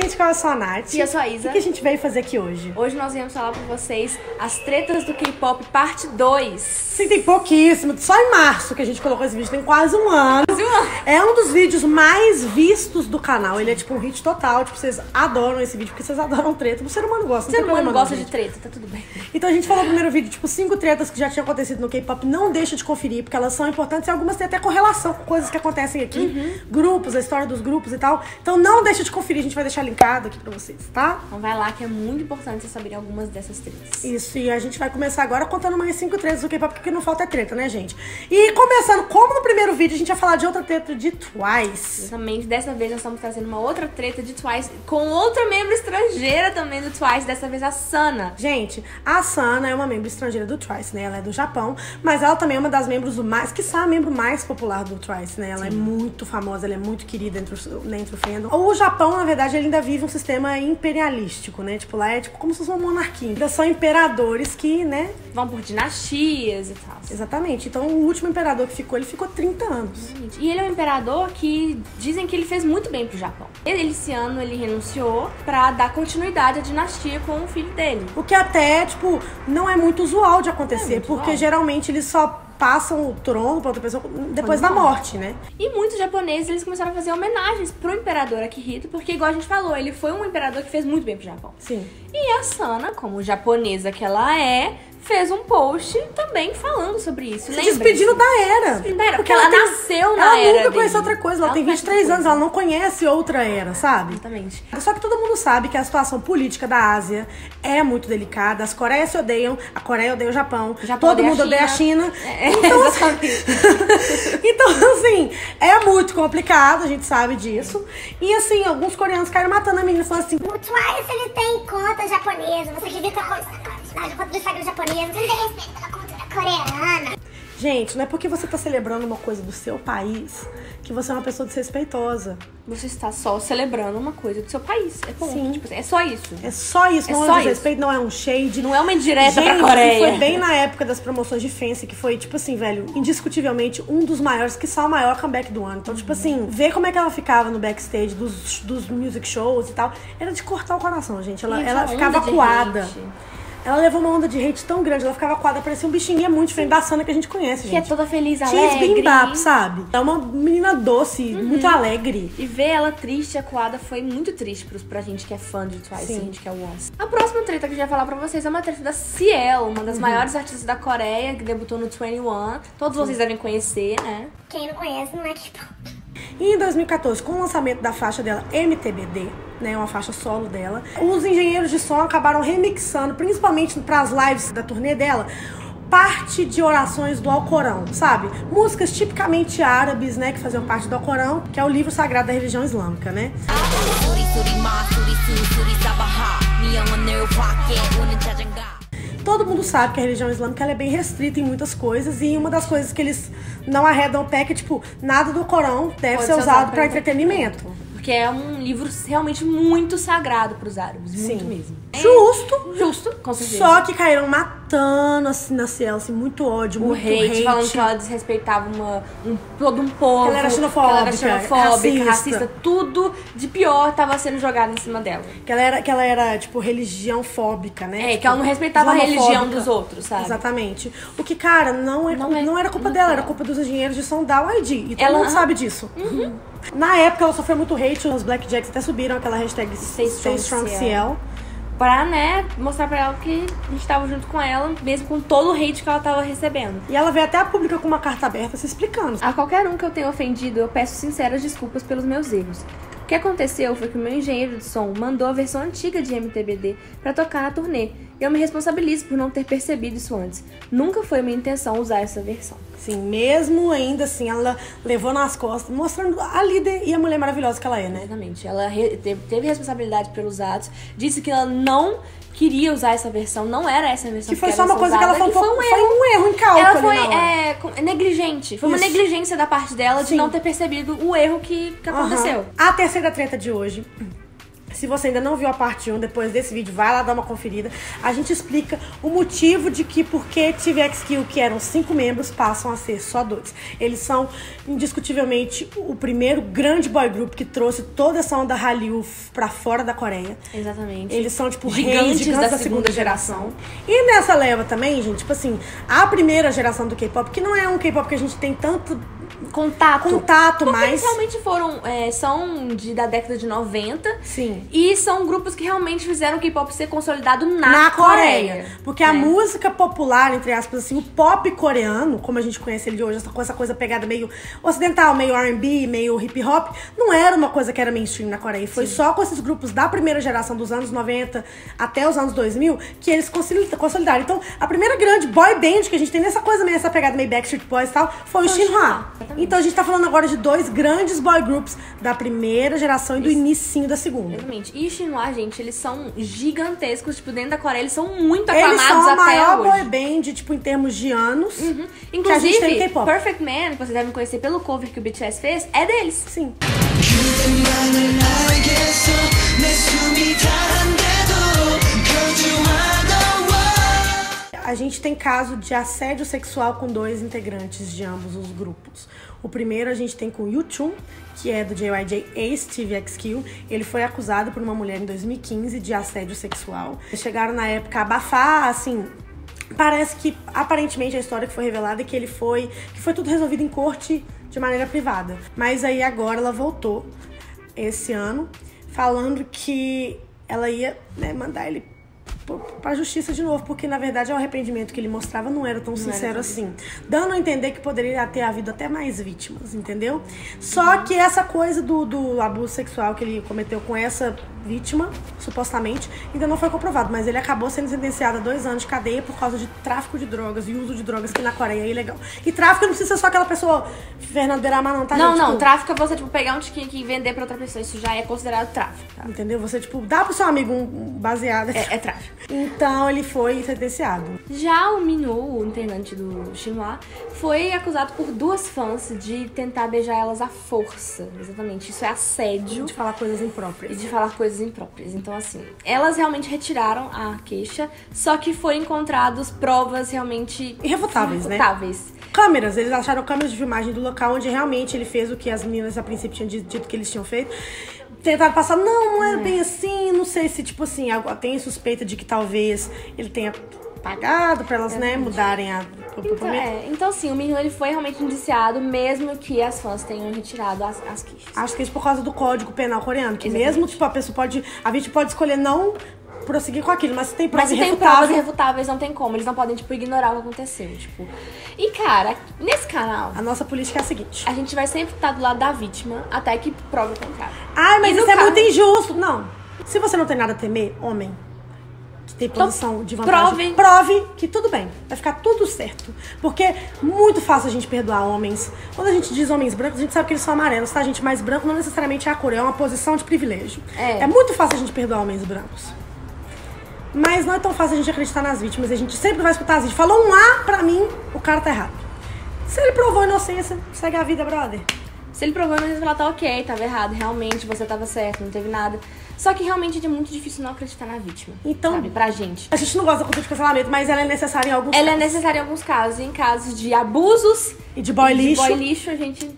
gente, que eu sou a Nath. E eu sou a Isa. O que a gente veio fazer aqui hoje? Hoje nós viemos falar pra vocês as tretas do K-pop parte 2. Sim, tem pouquíssimo. Só em março que a gente colocou esse vídeo, tem quase um ano. Quase um ano. É um dos vídeos mais vistos do canal. Ele é tipo um hit total. Tipo, vocês adoram esse vídeo porque vocês adoram treta. O ser humano gosta. O ser humano gosta não, de treta, tá tudo bem. Então a gente falou no primeiro vídeo, tipo, cinco tretas que já tinham acontecido no K-pop. Não deixa de conferir, porque elas são importantes e algumas têm até correlação com coisas que acontecem aqui. Uhum. Grupos, a história dos grupos e tal. Então não deixa de conferir, a gente vai deixar linkado aqui pra vocês, tá? Então vai lá que é muito importante vocês saberem algumas dessas tretas. Isso, e a gente vai começar agora contando mais cinco tretas do K-pop, porque não falta é treta, né, gente? E começando, como no primeiro vídeo, a gente vai falar de outra treta de Twice. Exatamente, dessa vez nós estamos trazendo uma outra treta de Twice com outra membro estrangeira também do Twice, dessa vez a Sana. Gente, a Sana é uma membro estrangeira do Twice, né? Ela é do Japão, mas ela também é uma das membros do mais, que a membro mais popular do Twice, né? Ela é muito famosa, ela é muito querida entre o, né, entre o fandom. O Japão, na verdade, ele ainda vive um sistema imperialístico, né? Tipo, lá é tipo como se fosse uma monarquia. Ainda são imperadores que, né? Vão por dinastias e tal. Exatamente. Então, o último imperador que ficou, ele ficou 30 anos. E ele é um imperador que dizem que ele fez muito bem pro Japão. Ele, esse ano, ele renunciou pra dar continuidade à dinastia com o filho dele. O que até, tipo, não é muito usual de acontecer, É porque usual. geralmente eles só passam o trono pra outra pessoa depois da morte, né? E muitos japoneses, eles começaram a fazer homenagens pro imperador Akihito, porque igual a gente falou, ele foi um imperador que fez muito bem pro Japão. Sim. E a Sana, como japonesa que ela é, fez um post também falando sobre isso. Se despedindo da era. Despedindo da era, porque ela nasceu na ela era nunca dele. conhece outra coisa. Ela, Ela tem não conhece 23 outra anos, ela não conhece outra era, sabe? Exatamente. Só que todo mundo sabe que a situação política da Ásia é muito delicada. As Coreias se odeiam, a Coreia odeia o Japão, O Japão todo odeia a mundo odeia a China. É, Então, assim, exatamente. então, assim, é muito complicado, a gente sabe disso. E assim, alguns coreanos caíram matando a menina falando assim: O Twice ele tem conta japonesa, você devia ter do Instagram japonesa, você não tem respeito pela cultura coreana. Gente, não é porque você tá celebrando uma coisa do seu país que você é uma pessoa desrespeitosa. Você está só celebrando uma coisa do seu país. É ponto. Sim. Tipo assim, é só isso. É só isso, É não é só um isso. desrespeito, não é um shade. Não é uma indireta Gente, pra Coreia. foi bem na época das promoções de Fancy, que foi, tipo assim, velho, indiscutivelmente um dos maiores, que só o maior comeback do ano. Então, tipo assim, ver como é que ela ficava no backstage dos, dos music shows e tal, era de cortar o coração, gente. Ela, Gente, ela ficava acuada. hate. Ela levou uma onda de hate tão grande, ela ficava acuada, parecia um bichinho. É muito diferente da Sana que a gente conhece, Que é gente. toda feliz, alegre. bimbap, sabe? É uma menina doce, muito alegre. E ver ela triste, acuada, foi muito triste pros, pra gente que é fã de Twice, Sim. a gente que é Once. A próxima treta que a gente vai falar pra vocês é uma treta da Ciel, uma Uhum. das maiores artistas da Coreia, que debutou no 21. Todos vocês devem conhecer, né? Quem não conhece não é tipo. E em 2014, com o lançamento da faixa dela MTBD, né, uma faixa solo dela, os engenheiros de som acabaram remixando, principalmente para as lives da turnê dela, parte de orações do Alcorão, sabe? Músicas tipicamente árabes, né, que faziam parte do Alcorão, que é o livro sagrado da religião islâmica, né? Todo mundo sabe que a religião islâmica ela é bem restrita em muitas coisas e uma das coisas que eles não arredam o pé é que, tipo, nada do Corão deve Pode ser usado para entretenimento. Porque é um livro realmente muito sagrado pros árabes. Muito Sim. mesmo. Justo. Justo, com certeza. Só que caíram matando assim na Ciel, assim, muito ódio, o muito hate, falando que ela desrespeitava uma, um, todo um povo. Ela era xenofóbica, ela era xenofóbica, racista. racista. Tudo de pior tava sendo jogado em cima dela. Que ela era, que ela era tipo, religião fóbica, né? É, Tipo, que ela não respeitava a religião dos outros, sabe? Exatamente. O que, cara, não, é, Não é não era culpa culpa dela, era culpa dos engenheiros de da YG. E todo Ela- mundo sabe disso. Na época, ela sofreu muito hate, os Blackjacks até subiram aquela hashtag Stay Stay Strong Strong CL. CL. Pra, né, mostrar pra ela que a gente tava junto com ela, mesmo com todo o hate que ela tava recebendo. E ela veio até a pública com uma carta aberta se explicando. A qualquer um que eu tenha ofendido, eu peço sinceras desculpas pelos meus erros. O que aconteceu foi que o meu engenheiro de som mandou a versão antiga de MTBD pra tocar na turnê. Eu me responsabilizo por não ter percebido isso antes. Nunca foi minha intenção usar essa versão. Assim, mesmo ainda assim, ela levou nas costas, mostrando a líder e a mulher maravilhosa que ela é, né? Exatamente. Ela teve, responsabilidade pelos atos, disse que ela não queria usar essa versão, não era essa versão Que foi que só uma coisa que ela usada, falou, que foi um erro, em cálculo Ela foi é, negligente. Foi uma Isso. negligência da parte dela de Sim. não ter percebido o erro que, que aconteceu. Aham. A terceira treta de hoje Se você ainda não viu a parte 1, depois desse vídeo, vai lá dar uma conferida. A gente explica o motivo de que por que TVX Kill, que eram cinco membros, passam a ser só dois. Eles são indiscutivelmente o primeiro grande boy group que trouxe toda essa onda Hallyu pra fora da Coreia. Exatamente. Eles são, tipo, Gigantes reis, gigantes da da, segunda, segunda geração. E nessa leva também, gente, tipo assim, a primeira geração do K-pop, que não é um K-pop que a gente tem tanto Contato. contato Porque mais. eles realmente foram, é, são de, da década de 90. Sim. E são grupos que realmente fizeram o K-pop ser consolidado na, na Coreia. Coreia. Porque a né? música popular, entre aspas, assim, o pop coreano, como a gente conhece ele de hoje, essa coisa, essa coisa pegada meio ocidental, meio R&B, meio hip hop, não era uma coisa que era mainstream na Coreia. Foi só com esses grupos da primeira geração dos anos 90 até os anos 2000 que eles consoli- consolidaram. Então, a primeira grande boy band que a gente tem nessa coisa meio, essa pegada meio Backstreet Boys e tal, foi o Foi o Shinhwa. Exatamente. Então, a gente tá falando agora de dois grandes boy groups da primeira geração e do inicinho da segunda. Exatamente. E o Shinhwa, gente, eles são gigantescos. Tipo, dentro da Coreia, eles são muito Eles aclamados são a até maior hoje. Uhum. boy band, tipo, em termos de anos. A gente Inclusive. Perfect Man, que vocês devem conhecer pelo cover que o BTS fez, é deles. Sim. A gente tem caso de assédio sexual com dois integrantes de ambos os grupos. O primeiro a gente tem com o Yu-Chun, que é do JYJ ex-Steve X Kill. Ele foi acusado por uma mulher em 2015 de assédio sexual. Eles chegaram na época a abafar, assim, Parece que, aparentemente, a história que foi revelada é que ele foi. que foi tudo resolvido em corte de maneira privada. Mas aí agora ela voltou esse ano, falando que ela ia né, mandar ele pro- pra justiça de novo, porque na verdade o arrependimento que ele mostrava não era tão sincero assim. Dando a entender que poderia ter havido até mais vítimas, entendeu? Só que essa coisa do, do abuso sexual que ele cometeu com essa vítima, supostamente, ainda não foi comprovado, mas ele acabou sendo sentenciado a dois anos de cadeia por causa de tráfico de drogas e uso de drogas que na Coreia é ilegal. E tráfico não precisa ser só aquela pessoa Fernando Beramar, não, tá? não, gente? não, Tipo, tráfico é você, tipo, pegar um tiquinho e vender pra outra pessoa. Isso já é considerado tráfico, tá? Entendeu? Você, tipo, dá pro seu amigo um baseado. É, é tráfico. Então ele foi sentenciado. Já o Minho, o integrante do Shinhwa, foi acusado por duas fãs de tentar beijar elas à força. Exatamente. Isso é assédio De falar coisas e impróprias. de falar coisas impróprias. Então, assim, elas realmente retiraram a queixa, só que foram encontrados provas realmente Irrefutáveis, né? irrefutáveis. Câmeras, eles acharam câmeras de filmagem do local onde realmente ele fez o que as meninas a princípio tinham dito que eles tinham feito. Tentaram passar, não, não era bem assim, não sei se, tipo assim, tem suspeita de que talvez ele tenha pagado pra elas, né, mudarem a. Então, documento. é, então assim, o Minho ele foi realmente indiciado, mesmo que as fãs tenham retirado as, as queixas. Acho que é isso por causa do código penal coreano, que Exatamente. mesmo, tipo, a pessoa pode. A vítima pode escolher não prosseguir com aquilo, mas se tem prova Mas se tem provas irrefutáveis, não tem como. Eles não podem, tipo, ignorar o que aconteceu, tipo. E, cara, nesse canal, A nossa política é a seguinte. a gente vai sempre estar do lado da vítima até que prove o contrário. Ai, mas E isso é caso- muito injusto. Não. Se você não tem nada a temer, homem, tem posição de vantagem, Então, prove. prove que tudo bem. Vai ficar tudo certo. Porque é muito fácil a gente perdoar homens. Quando a gente diz homens brancos, a gente sabe que eles são amarelos, tá, gente? Mas branco não necessariamente é a cor, é uma posição de privilégio. É. muito fácil a gente perdoar homens brancos. Mas não é tão fácil a gente acreditar nas vítimas. A gente sempre vai escutar as vítimas. Falou um A pra mim, o cara tá errado. Se ele provou inocência, segue a vida, brother. Se ele provou, ele falar, tá ok, tava errado, realmente, você tava certo, não teve nada. Só que realmente é muito difícil não acreditar na vítima. Então- Sabe, pra gente. A gente não gosta da cultura de cancelamento, mas ela é necessária em alguns Ela é casos. necessária em alguns casos. E em casos de abusos E de boy de lixo. boy lixo, a gente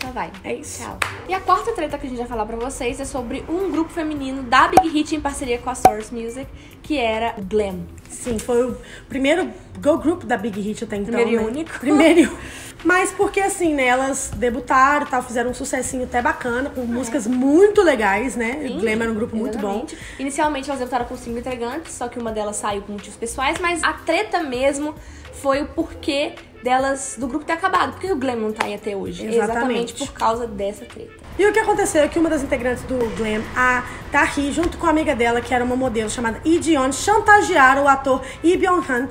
só vai. É isso. Tchau. E a quarta treta que a gente vai falar pra vocês é sobre um grupo feminino da Big Hit em parceria com a Source Music, que era o Glam. Sim, foi o primeiro girl group da Big Hit até então. Primeiro e né? único. Primeiro. Mas porque assim, né, elas debutaram e tal, fizeram um sucessinho até bacana, com músicas muito legais, né? É. Sim, o Glam era um grupo muito bom. exatamente. Inicialmente elas debutaram com cinco integrantes, só que uma delas saiu por motivos pessoais, mas a treta mesmo foi o porquê delas, do grupo ter acabado. Por que o Glam não tá aí até hoje? Exatamente. por causa dessa treta. E o que aconteceu é que uma das integrantes do Glam, a Tahi, junto com a amiga dela, que era uma modelo chamada Jeon, chantagearam o ator Lee Byung-han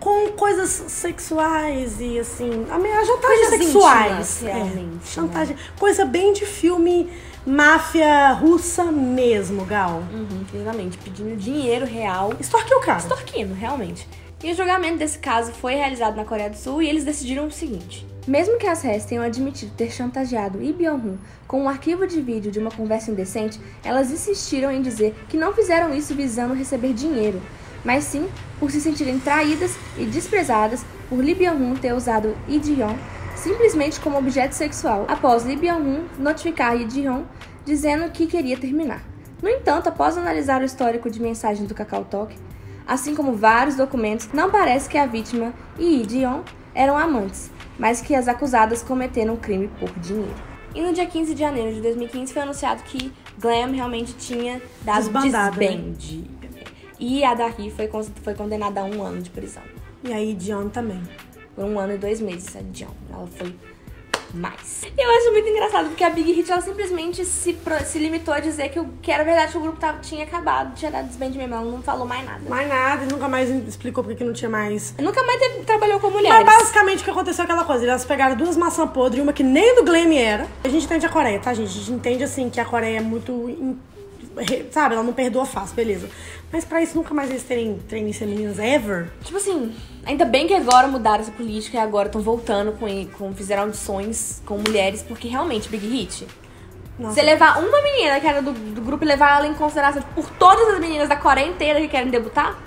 com coisas sexuais e assim, ameaças Coisas sexuais. íntimas, realmente, né? chantagem. Coisa bem de filme máfia russa mesmo, Gal. Uhum, exatamente. Pedindo dinheiro real. Extorquiu o cara. Extorquindo, realmente. E o julgamento desse caso foi realizado na Coreia do Sul e eles decidiram o seguinte. Mesmo que as Hess tenham admitido ter chantageado Lee Byung-hun com um arquivo de vídeo de uma conversa indecente, elas insistiram em dizer que não fizeram isso visando receber dinheiro, mas sim por se sentirem traídas e desprezadas por Lee Byung-hun ter usado Lee Ji-young simplesmente como objeto sexual, após Lee Byung-hun notificar Lee Ji-young dizendo que queria terminar. No entanto, após analisar o histórico de mensagens do Kakao Talk, assim como vários documentos, não parece que a vítima e Ji-young eram amantes, mas que as acusadas cometeram um crime por dinheiro. E no dia 15 de janeiro de 2015 foi anunciado que Glam realmente tinha dado Desbandado, né? E a Dahi foi, foi condenada a um ano de prisão. E aí, Dion também. Por um ano e dois meses, a Dion. Ela foi mais. Eu acho muito engraçado, porque a Big Hit, ela simplesmente se, pro- se limitou a dizer que, o- que era verdade que o grupo tava, tinha acabado, tinha dado desband mesmo. Ela não falou mais nada. Mais nada, e nunca mais explicou porque que não tinha mais. Nunca mais teve- trabalhou com Mas mulheres. basicamente o que aconteceu é aquela coisa. Elas pegaram duas maçãs podres, uma que nem do Glam era. A gente entende a Coreia, tá, gente? A gente entende assim que a Coreia é muito. Sabe, ela não perdoa fácil, beleza. Mas pra isso nunca mais eles terem treinos femininas ever. Tipo assim, ainda bem que agora mudaram essa política e agora estão voltando com, com. Fizeram audições com mulheres, porque realmente, Big Hit. Nossa. Você levar uma menina que era do, do grupo e levar ela em consideração por todas as meninas da Coreia inteira que querem debutar?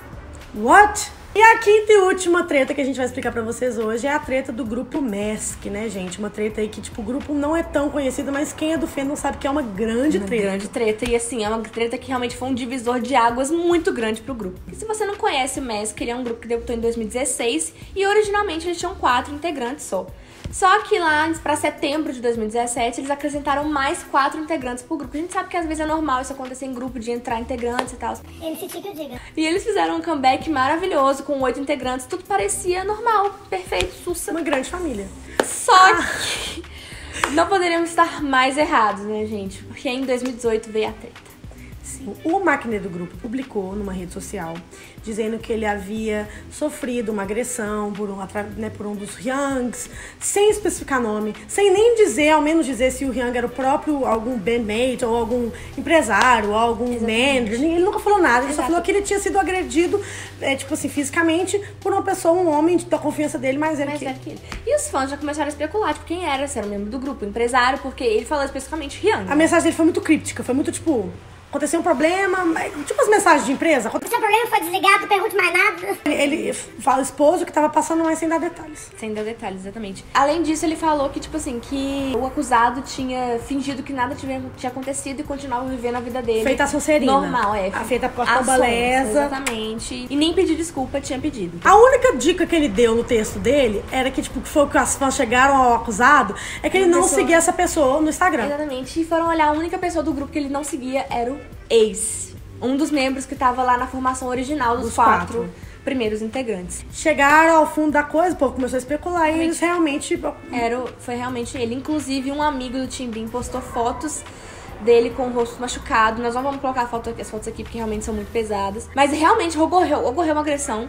What? E a quinta e última treta que a gente vai explicar pra vocês hoje é a treta do grupo Mask, né, gente? Uma treta aí que, tipo, o grupo não é tão conhecido, mas quem é do fandom sabe que é uma grande Uma treta. grande treta. E assim, é uma treta que realmente foi um divisor de águas muito grande pro grupo. E se você não conhece o Mask, ele é um grupo que debutou em 2016 e originalmente eles tinham quatro integrantes só. Só que lá pra setembro de 2017 eles acrescentaram mais quatro integrantes pro grupo. A gente sabe que às vezes é normal isso acontecer em grupo de entrar integrantes e tal. MC que eu diga. E eles fizeram um comeback maravilhoso com oito integrantes, tudo parecia normal, perfeito, sussa. Uma grande família. Só que não poderíamos estar mais errados, né, gente? Porque em 2018 veio a treta. Sim, o Maquinê do grupo publicou numa rede social dizendo que ele havia sofrido uma agressão por um, né, por um dos Hyungs, sem especificar nome, sem nem dizer, ao menos dizer se o Hyung era o próprio algum bandmate ou algum empresário ou algum manager. Ele nunca falou nada, ele só Exato. falou que ele tinha sido agredido, é, tipo assim, fisicamente por uma pessoa, um homem da confiança dele, mas ele Mais que... ele. E os fãs já começaram a especular, tipo, quem era? Se era um membro do grupo, empresário, porque ele falou especificamente Rihanna. A mensagem dele foi muito críptica, foi muito tipo, aconteceu um problema, tipo as mensagens de empresa, O seu problema foi desligado, pergunte mais nada. Ele, ele fala o esposo que tava passando, mas sem dar detalhes. Sem dar detalhes, exatamente. Além disso, ele falou que, tipo assim, que o acusado tinha fingido que nada tinha, tinha acontecido e continuava vivendo a vida dele. Feita a Sonserina. Normal, é. A feita a cambaleza. Exatamente. E nem pedir desculpa tinha pedido. A única dica que ele deu no texto dele era que, tipo, que foi o que as fãs chegaram ao acusado, é que ele Uma não pessoa- seguia essa pessoa no Instagram. Exatamente. E foram olhar, a única pessoa do grupo que ele não seguia era o ex. Um dos membros que tava lá na formação original dos, Dos quatro, quatro. primeiros integrantes. Chegaram ao fundo da coisa, o povo começou a especular e eles realmente. Era, foi realmente ele. Inclusive, um amigo do Timbim postou fotos dele com o rosto machucado. Nós não vamos colocar a foto aqui- as fotos aqui porque realmente são muito pesadas. Mas realmente ocorreu, ocorreu uma agressão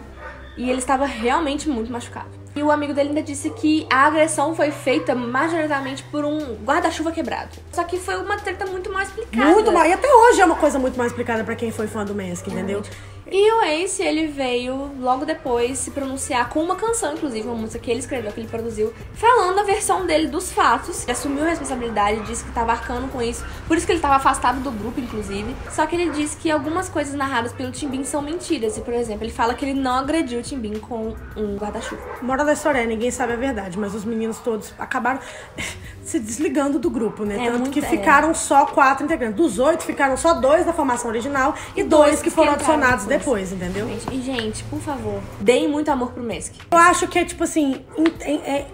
e ele estava realmente muito machucado. E o amigo dele ainda disse que a agressão foi feita majoritariamente por um guarda-chuva quebrado. Só que foi uma treta muito mal explicada. Muito mal. E até hoje é uma coisa muito mais explicada pra quem foi fã do Mask, entendeu? E o Ace, ele veio logo depois se pronunciar com uma canção, inclusive, uma música que ele escreveu, que ele produziu, falando a versão dele dos fatos. Ele assumiu a responsabilidade, disse que estava arcando com isso, por isso que ele estava afastado do grupo, inclusive. Só que ele disse que algumas coisas narradas pelo Timbim são mentiras. E, por exemplo, ele fala que ele não agrediu o Timbim com um guarda-chuva. Moral da história ninguém sabe a verdade, mas os meninos todos acabaram se desligando do grupo, né? É, Tanto muito- que é. ficaram só quatro integrantes. Dos oito, ficaram só dois da formação original e, dois que foram entraram adicionados depois, entendeu? E, gente, por favor, deem muito amor pro Mesk. Eu acho que é tipo assim, é, é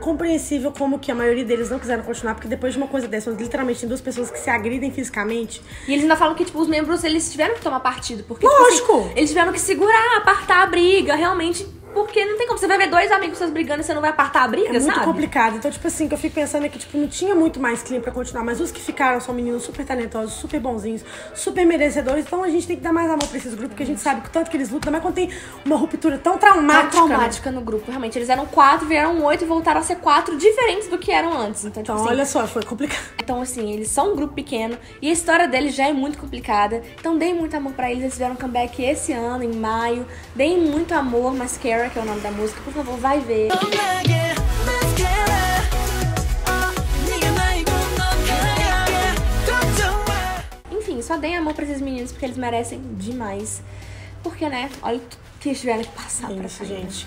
compreensível como que a maioria deles não quiseram continuar, porque depois de uma coisa dessa, onde literalmente tem duas pessoas que se agridem fisicamente, E eles ainda falam que, tipo, os membros, eles tiveram que tomar partido. Porque, Lógico. Tipo, assim, eles tiveram que segurar, apartar a briga, realmente Porque não tem como. Você vai ver dois amigos seus brigando e você não vai apartar a briga, É muito sabe? complicado. Então, tipo assim, que eu fico pensando é que, tipo, não tinha muito mais clima pra continuar. Mas os que ficaram são meninos super talentosos, super bonzinhos, super merecedores. Então a gente tem que dar mais amor pra esses grupos, porque a gente sabe que o tanto que eles lutam, mas quando tem uma ruptura tão traumática. Tá né? traumática no grupo, realmente. Eles eram quatro, viraram oito e voltaram a ser quatro diferentes do que eram antes. Então, tipo Então, assim, olha só, foi complicado. Então, assim, eles são um grupo pequeno e a história deles já é muito complicada. Então, deem muito amor pra eles. Eles fizeram um comeback esse ano, em maio. Deem muito amor, Mascara, que é o nome da música. Por favor, vai ver. Enfim, só deem amor pra esses meninos, porque eles merecem demais. Porque, né, olha o que eles tiveram que passar Isso, pra essa gente.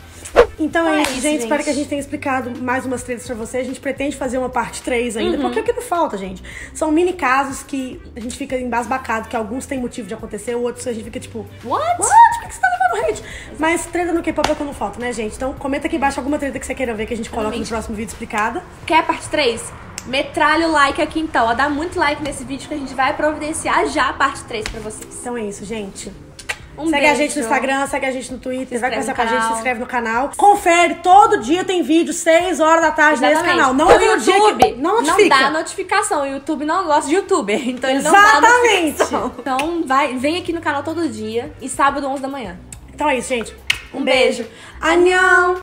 Então é, É isso, isso, gente. Espero gente. que a gente tenha explicado mais umas tretas pra você. A gente pretende fazer uma parte 3 ainda, Uhum. porque é o que não falta, gente. São mini casos que a gente fica embasbacado, que alguns têm motivo de acontecer, outros a gente fica tipo, What? What? Por que você tá levando hate? Mas treta no K-pop é o que não falta, né, gente? Então comenta aqui embaixo alguma treta que você queira ver que a gente coloca no próximo vídeo explicada. Quer a parte 3? Metralha o like aqui então, ó. Dá muito like nesse vídeo que a gente vai providenciar já a parte 3 pra vocês. Então é isso, gente. Um segue a beijo. gente no Instagram, segue a gente no Twitter, vai conversar no com a gente, se inscreve no canal. Confere, todo dia tem vídeo, 6 horas da tarde nesse Exatamente. canal. Não o todo dia YouTube que não notifica. dá notificação. O YouTube não gosta de youtuber. Então ele Exatamente. não dá notificação. Então vai, vem aqui no canal todo dia. E sábado, 11 da manhã. Então é isso, gente. Um beijo. Annyeong!